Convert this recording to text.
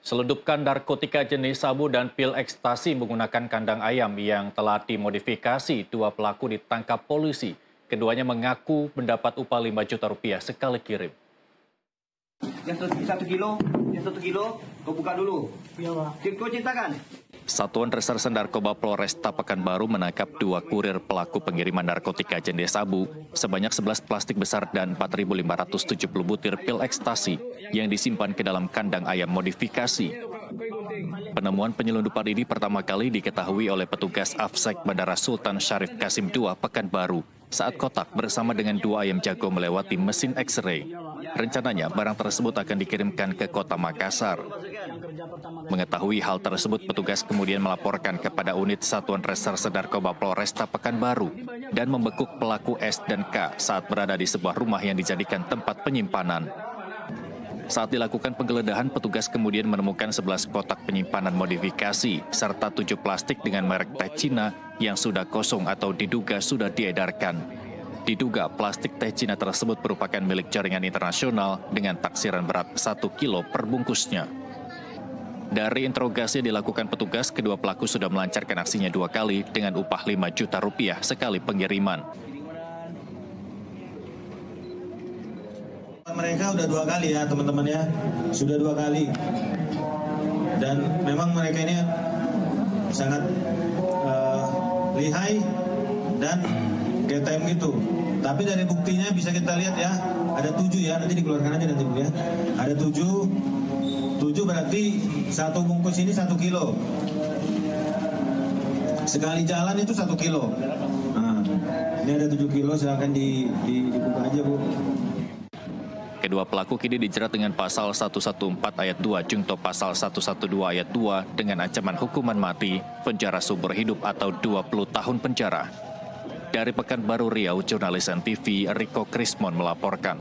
Selundupkan narkotika jenis sabu dan pil ekstasi menggunakan kandang ayam yang telah dimodifikasi. Dua pelaku ditangkap polisi. Keduanya mengaku mendapat upah 5 juta rupiah sekali kirim. Yang satu kilo, yang satu kilo, kau buka dulu. Iya, Pak. Kau cintakan? Satuan Reserse Narkoba Polresta Pekanbaru menangkap dua kurir pelaku pengiriman narkotika jenis sabu sebanyak 11 plastik besar dan 4.570 butir pil ekstasi yang disimpan ke dalam kandang ayam modifikasi. Penemuan penyelundupan ini pertama kali diketahui oleh petugas Afsek Bandara Sultan Syarif Kasim II Pekanbaru saat kotak bersama dengan dua ayam jago melewati mesin X-ray. Rencananya barang tersebut akan dikirimkan ke kota Makassar. Mengetahui hal tersebut, petugas kemudian melaporkan kepada unit Satuan Reserse Narkoba Polresta Pekanbaru dan membekuk pelaku S dan K saat berada di sebuah rumah yang dijadikan tempat penyimpanan. Saat dilakukan penggeledahan, petugas kemudian menemukan 11 kotak penyimpanan modifikasi serta 7 plastik dengan merek teh Cina yang sudah kosong atau diduga sudah diedarkan. Diduga plastik teh Cina tersebut merupakan milik jaringan internasional dengan taksiran berat 1 kilo per bungkusnya. Dari interogasi yang dilakukan petugas, kedua pelaku sudah melancarkan aksinya dua kali dengan upah 5 juta rupiah sekali pengiriman. Mereka sudah dua kali ya teman-teman ya, sudah dua kali. Dan memang mereka ini sangat uh, lihai dan GTM gitu. Tapi dari buktinya bisa kita lihat ya, ada tujuh ya, nanti dikeluarkan aja nanti ya. Ada tujuh, tujuh berarti satu bungkus ini satu kilo. Sekali jalan itu satu kilo. Nah, ini ada tujuh kilo, silahkan di, di, dibuka aja bu. Kedua pelaku kini dijerat dengan pasal 114 ayat 2 Jungto pasal 112 ayat 2 dengan ancaman hukuman mati, penjara sumber hidup atau 20 tahun penjara. Dari Pekanbaru Riau, jurnalis NTV Riko Krismon melaporkan.